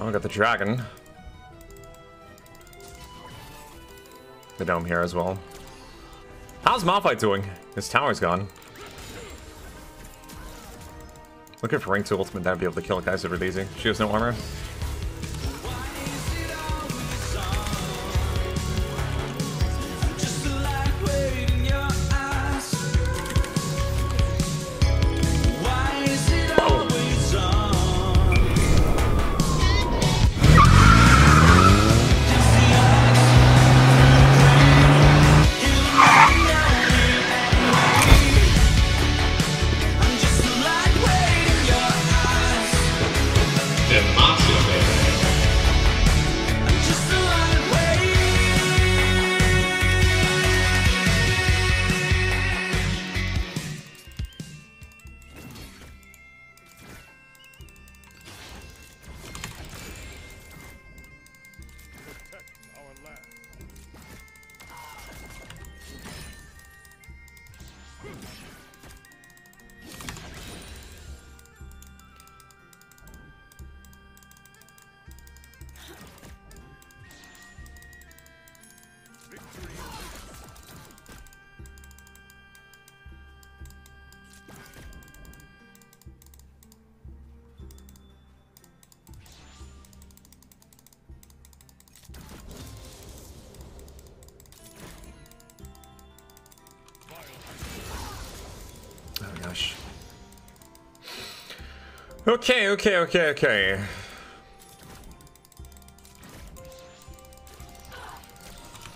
Oh, I got the dragon. The dome here as well. How's Malphite doing? His tower's gone. Looking for rank 2 ultimate that'd be able to kill a guy super easy. She has no armor. Okay, okay, okay, okay.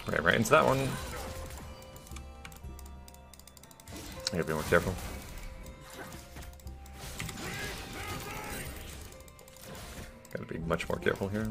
Right, right into that one. I gotta be more careful. Gotta be much more careful here.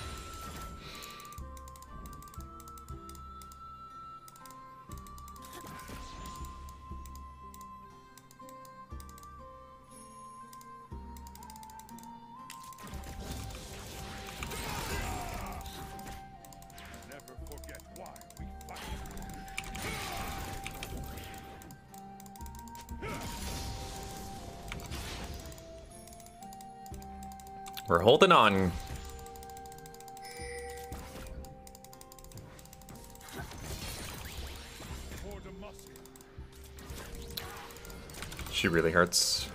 We're holding on. She really hurts.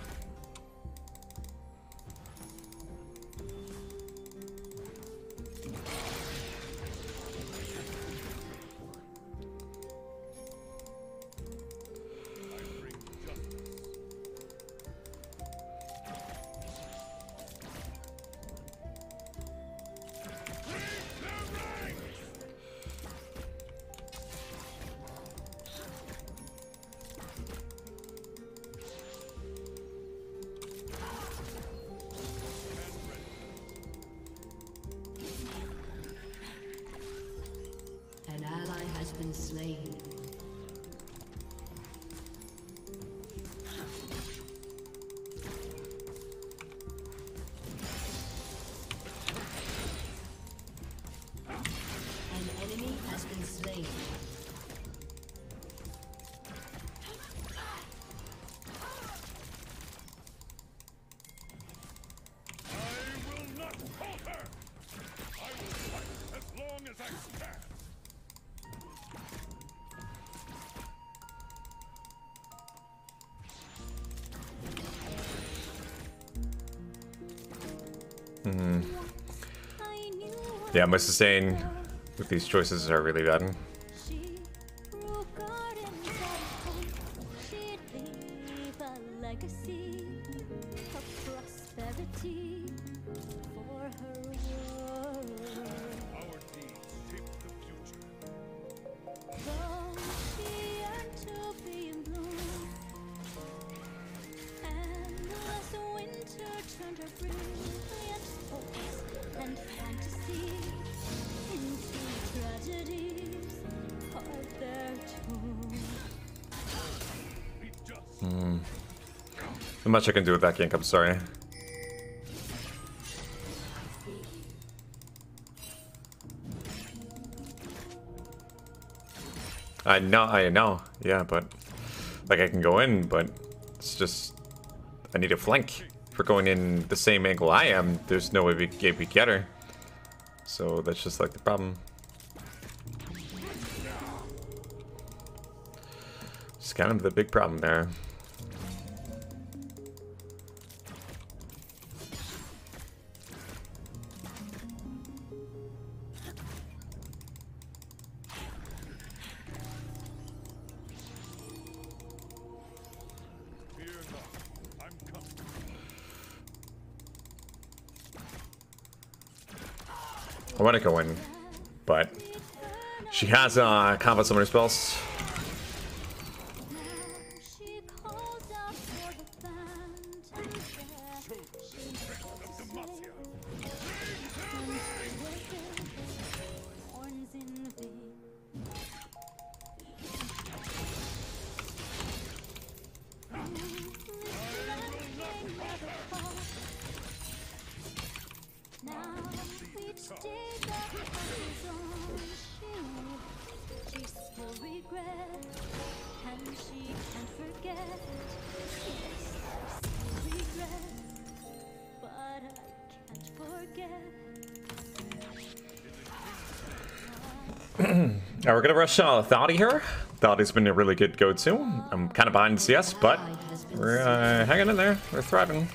Mm-hmm. Yeah, my sustain with these choices are really bad. Not much I can do with that gank, I'm sorry. I know, I know, yeah, but like I can go in, but it's just I need a flank. For going in the same angle I am, there's no way we, we get her. So that's just like the problem. It's kind of the big problem there. I want to go in, but she has uh, combat summoner spells. Now we're gonna rush uh, Thoughty here. Thoughty's been a really good go-to. I'm kind of behind CS, but we're uh, hanging in there. We're thriving.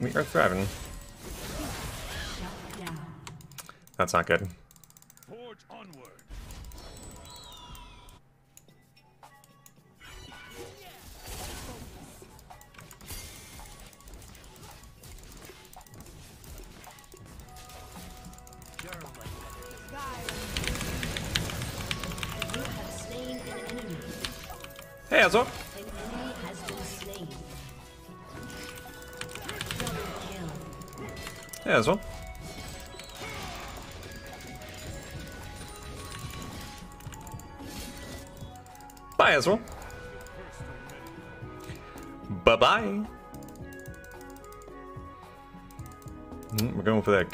We are thriving. That's not good. Bye, Ezreal. Bye-bye. Mm, we're going for that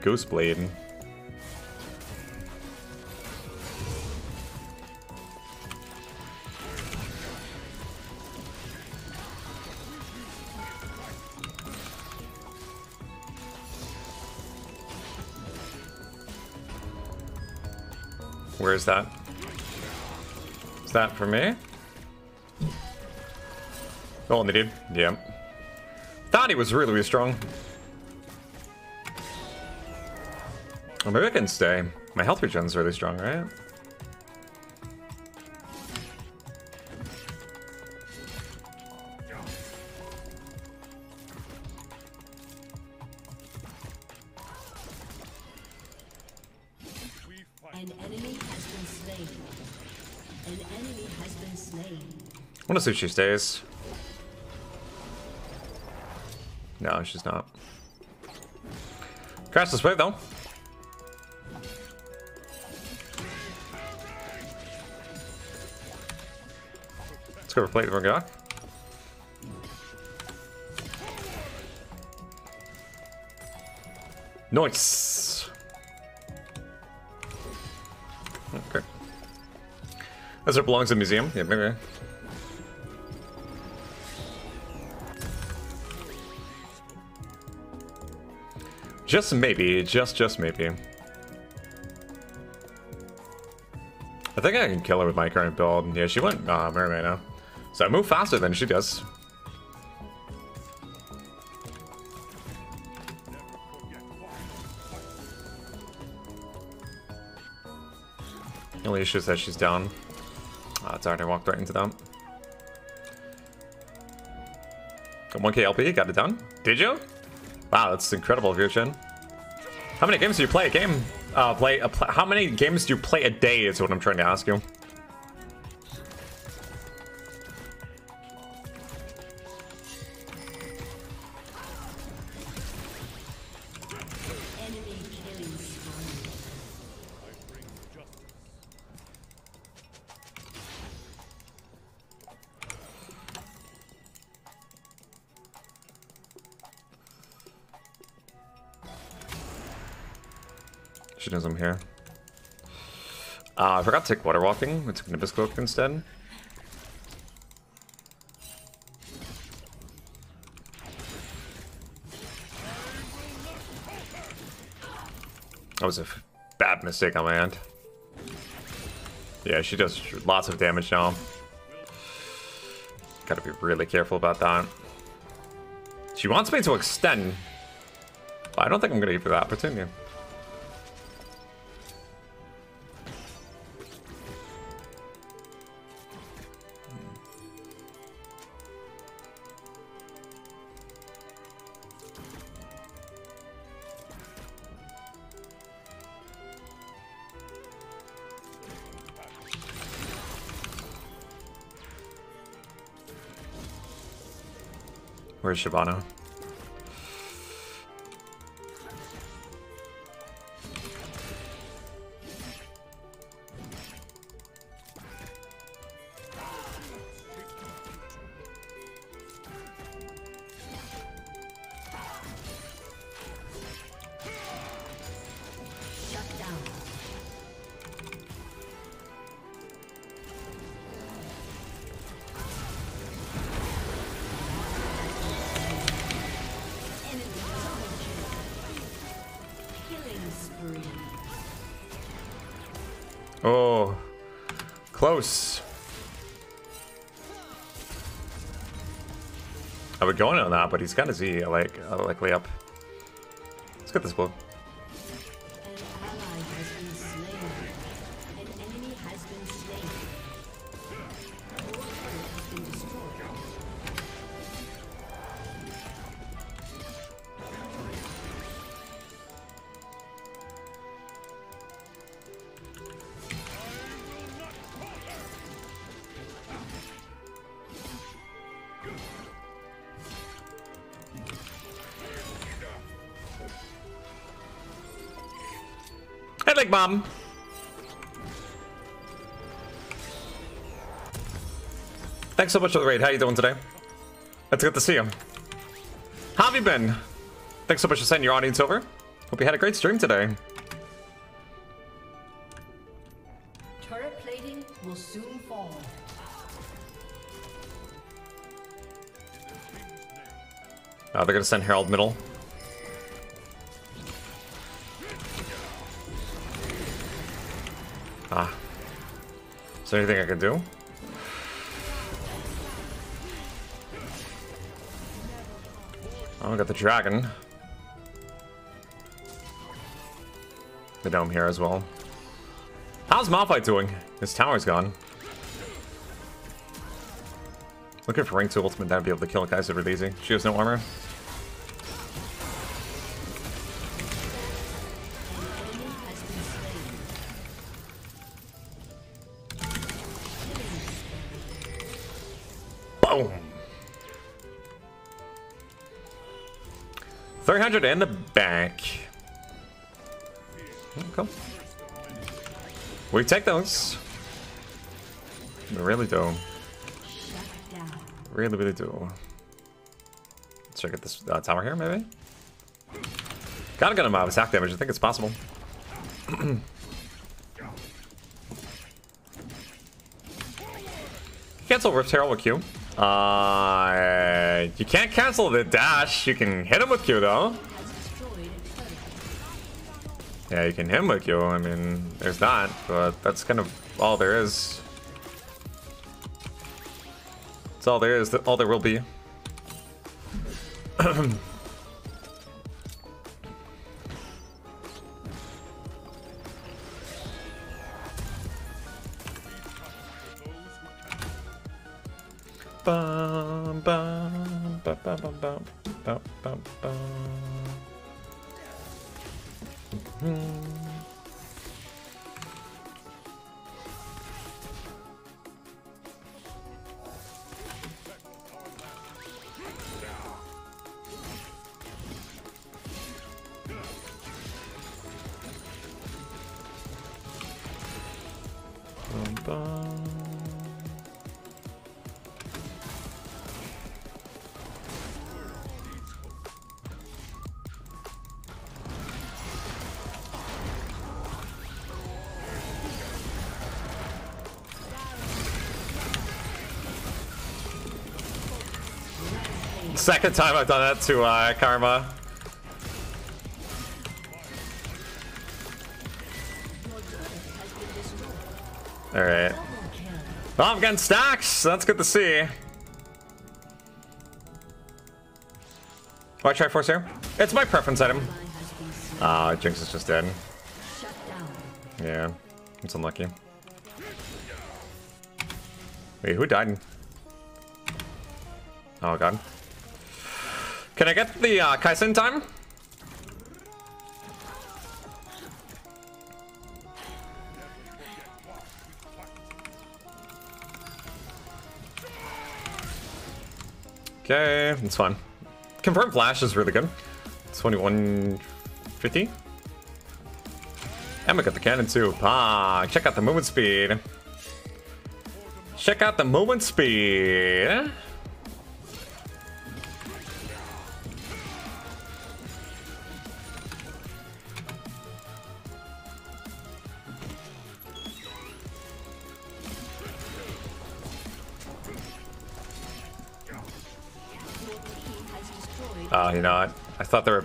ghost blade. Where is that? That for me? Oh, and they did. Yeah. Thought he was really, really strong. Maybe I can stay. My health regen's really strong, right? An enemy has been slain. An enemy has been slain. I want to see if she stays. No, she's not. Crash this wave though. Let's go for plate for Gok. Nice. As it belongs in the museum. Yeah, maybe. Just maybe, just just maybe. I think I can kill her with my current build. Yeah, she went uh, Mermaid now. So I move faster than she does. The only issue is that she's down. Ah, it's already walked right into them. Got 1k LP, got it done. Did you? Wow, that's incredible, Virgin. How many games do you play a game? Uh, play a pl how many games do you play a day is what I'm trying to ask you. I'm here. Uh, I forgot to take water walking. I took Nimbus Cloak instead. That was a bad mistake on my end. Yeah, she does lots of damage now. Gotta be really careful about that. She wants me to extend. But I don't think I'm gonna give her the opportunity. Where's Shyvana? going on that, but he's got his E like uh, likely up. Let's get this blue. Hey, Thanks so much for the raid. How you doing today? It's good to see you. How have you been? Thanks so much for sending your audience over. Hope you had a great stream today. Turret plating will soon fall. Uh, they're gonna send Herald middle. There anything I can do? Oh, I got the dragon. The dome here as well. How's Malphite doing? His tower's gone. Looking for rank 2 ultimate that'd be able to kill guys super easy. She has no armor. 300 in the bank. Okay. We take those. We really do. Really, really do. Let's check out this uh, tower here, maybe? Gotta get him out of attack damage. I think it's possible. Cancel Rift Herald with Q. Uh, you can't cancel the dash. You can hit him with Q though. Yeah, you can hit him with Q. I mean, there's that, but that's kind of all there is. That's all there is. All there will be. Bum, bum, bum, bum, bum, bum, bum, bum. Bum, second time I've done that to uh, Karma. Alright. Well, I'm getting stacks. That's good to see. Why Triforce here? It's my preference item. Ah, Jinx is just dead. Yeah, it's unlucky. Wait, who died? Oh god. Can I get the uh, Kaisen time? Okay, that's fine. Confirm flash is really good. 2150. And we got the cannon too. Ah, check out the movement speed. Check out the movement speed.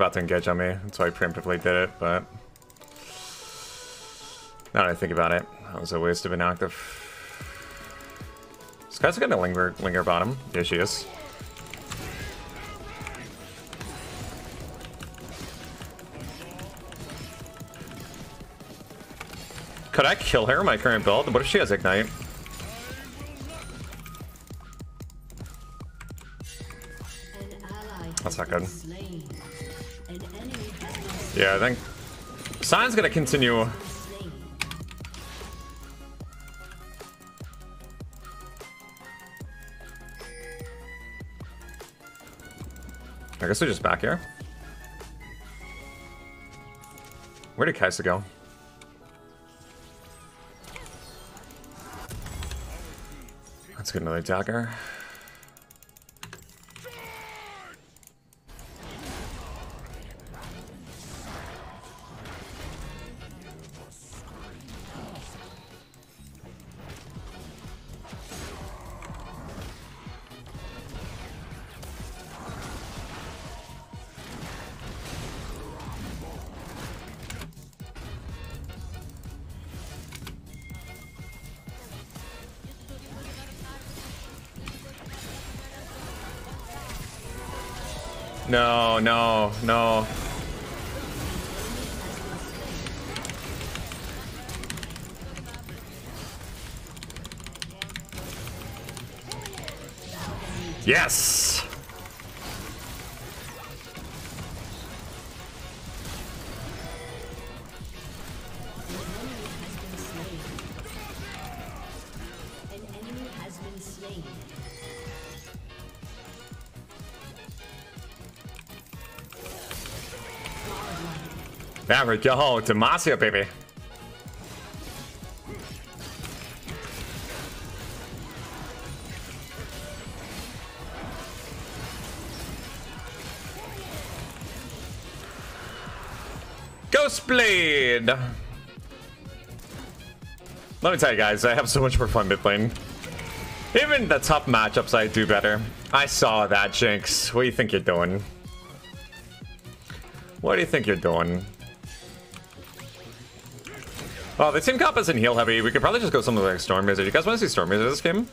About to engage on me. That's why I preemptively did it, but... Now that I think about it, that was a waste of an active. This guy's gonna linger, linger bottom. There she is. Could I kill her in my current build? What if she has Ignite? an ally has That's not good. Yeah, I think... Sion's gonna continue. I guess we're just back here. Where did Kai'Sa go? Let's get another dagger. No, no, no. Yes! There we go, Demacia, baby. Ghostblade! Let me tell you guys, I have so much more fun mid lane. Even the top matchups I do better. I saw that, Jinx. What do you think you're doing? What do you think you're doing? Well, the team comp isn't heal heavy. We could probably just go something like Storm Razor. You guys want to see Storm Razor this game?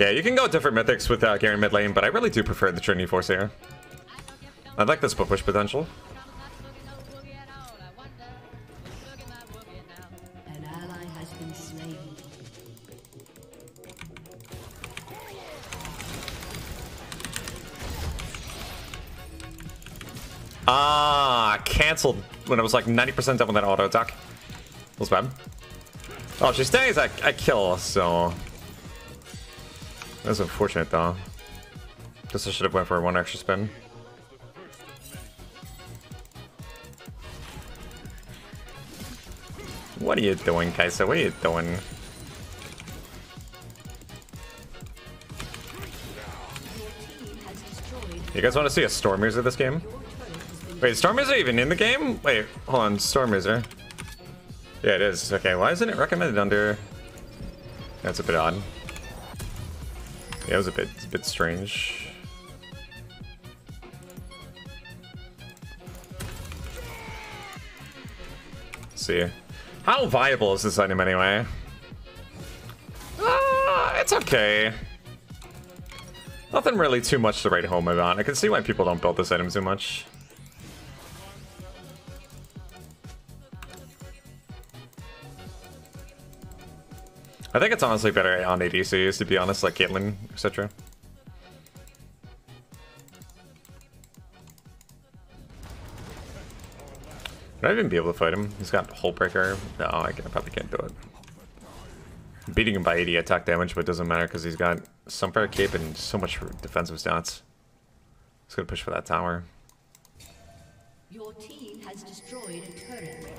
Yeah, you can go different mythics with uh, Garen mid lane, but I really do prefer the Trinity Force here. I like the split push potential. Ah, canceled when I was like 90% done with that auto attack. Was bad. Oh, she stays, I, I kill, so... That's unfortunate, though. Guess I should have went for one extra spin. What are you doing, Kai'Sa? What are you doing? You guys want to see a Storm Razor this game? Wait, Storm Razor even in the game? Wait, hold on, Storm Razor. Yeah, it is. Okay, why isn't it recommended under... That's a bit odd. Yeah, it was a bit, a bit strange. Let's see. How viable is this item anyway? Uh, it's okay. Nothing really too much to write home about. I can see why people don't build this item too much. I think it's honestly better on ADCs, to be honest, like Caitlyn, etc. Would I even be able to fight him? He's got Hullbreaker. No, I, can, I probably can't do it. Beating him by 80 attack damage, but it doesn't matter because he's got Sunfire Cape and so much defensive stats. He's gonna push for that tower. Your team has destroyed a turret.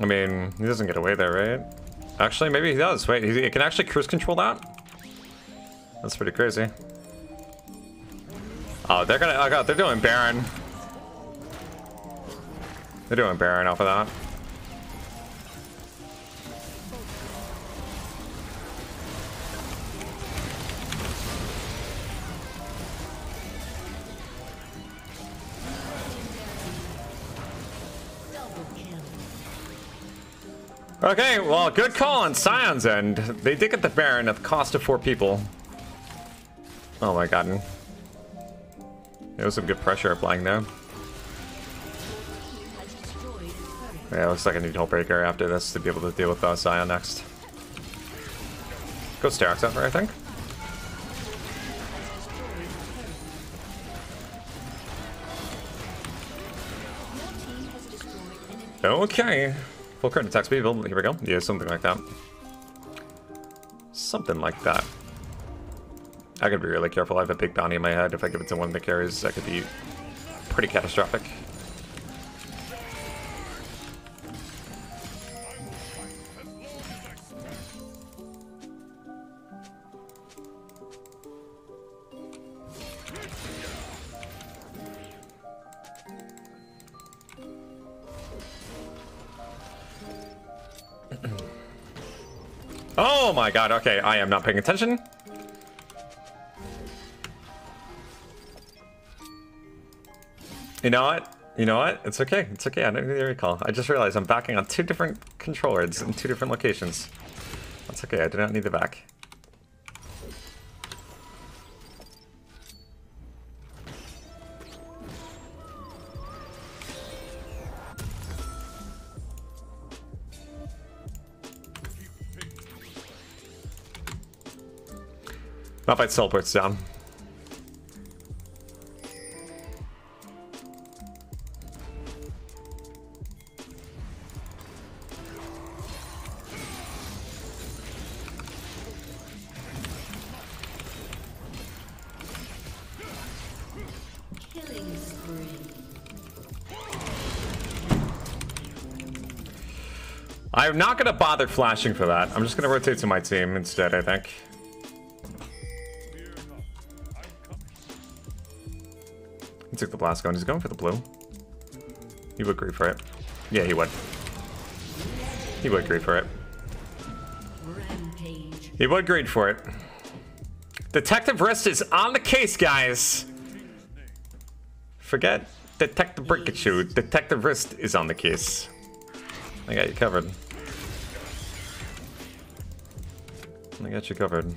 I mean, he doesn't get away there, right? Actually, maybe he does. Wait, he, can actually cruise control that? That's pretty crazy. Oh, they're gonna. Oh god, they're doing Baron. They're doing Baron off of that. Okay, well, good call on Sion's end. They did get the Baron at the cost of four people. Oh my god. There was some good pressure applying there. Yeah, it looks like I need Hullbreaker after this to be able to deal with uh, Scion next. Go Sterak's after, I think. Okay. Full credit attack speed. Here we go. Yeah, something like that. Something like that. I gotta be really careful. I have a big bounty in my head. If I give it to one of the carries, that could be pretty catastrophic. Oh my god, okay, I am not paying attention. You know what? You know what? It's okay. It's okay. I don't need to recall. I just realized I'm backing on two different controllers in two different locations. That's okay. I do not need the back. Teleports down. I'm not gonna bother flashing for that. I'm just gonna rotate to my team instead, I think. Took the blast gun. He's going for the blue. He would agree for it. Yeah, he would. He would agree for it. He would agree for it. Detective Riste is on the case, guys. Forget Detective Pikachu. Detective Riste is on the case. I got you covered. I got you covered.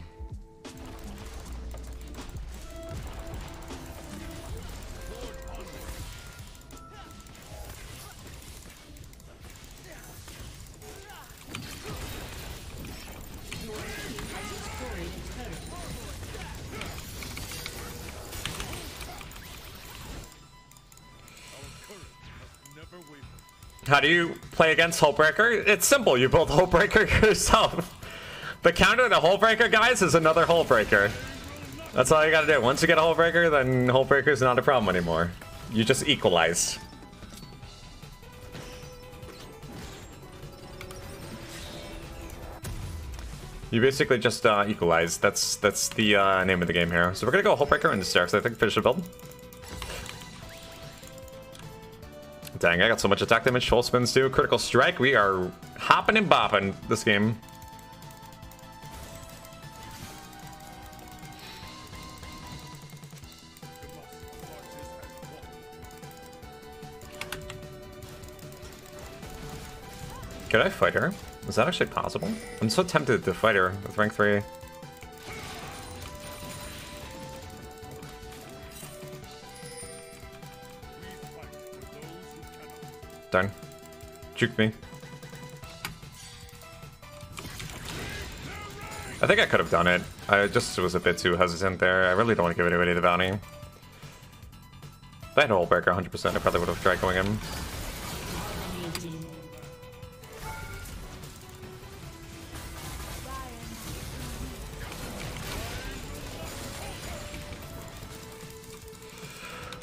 How do you play against Hullbreaker? It's simple, you build Hullbreaker yourself. The counter to Hullbreaker, guys, is another Hullbreaker. That's all you gotta do. Once you get a Hullbreaker, then Hullbreaker's not a problem anymore. You just equalize. You basically just uh, equalize. That's that's the uh, name of the game here. So we're gonna go Hullbreaker into Sterak's, I think, finish the build. Dang, I got so much attack damage, full spins too. Critical strike, we are hopping and bopping this game. Could I fight her? Is that actually possible? I'm so tempted to fight her with rank 3. Darn. Juked me. I think I could have done it. I just was a bit too hesitant there. I really don't want to give anybody the bounty. If I had a breaker 100%, I probably would have tried going in.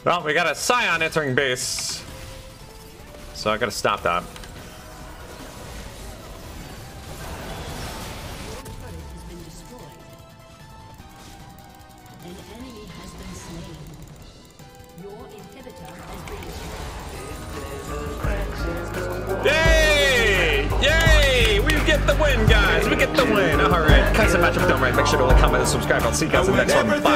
Well, we got a Sion entering base. So I gotta stop that. Yay! Yay! We get the win, guys! We get the win! Alright, if matchup done right, make sure to like, comment, and subscribe. I'll see you guys in the next one. Bye.